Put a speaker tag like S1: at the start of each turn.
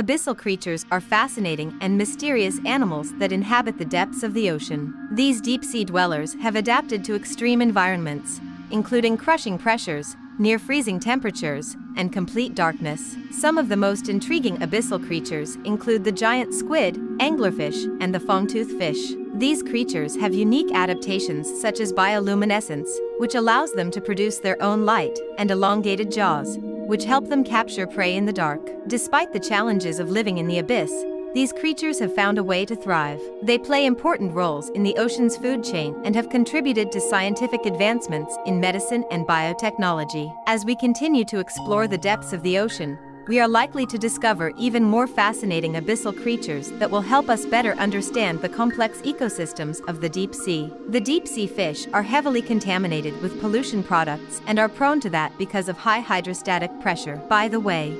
S1: Abyssal creatures are fascinating and mysterious animals that inhabit the depths of the ocean. These deep-sea dwellers have adapted to extreme environments, including crushing pressures, near freezing temperatures, and complete darkness. Some of the most intriguing abyssal creatures include the giant squid, anglerfish, and the fangtooth fish. These creatures have unique adaptations such as bioluminescence, which allows them to produce their own light, and elongated jaws, which help them capture prey in the dark. Despite the challenges of living in the abyss, these creatures have found a way to thrive. They play important roles in the ocean's food chain and have contributed to scientific advancements in medicine and biotechnology. As we continue to explore the depths of the ocean, we are likely to discover even more fascinating abyssal creatures that will help us better understand the complex ecosystems of the deep sea. The deep sea fish are heavily contaminated with pollution products and are prone to that because of high hydrostatic pressure. By the way,